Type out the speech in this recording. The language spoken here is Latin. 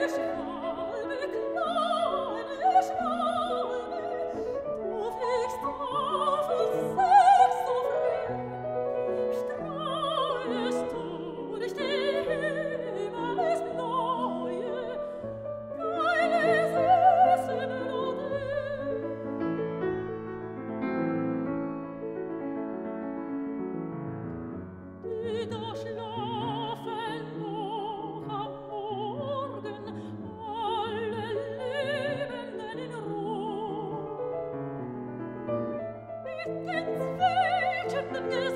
Yes, Windens wehten der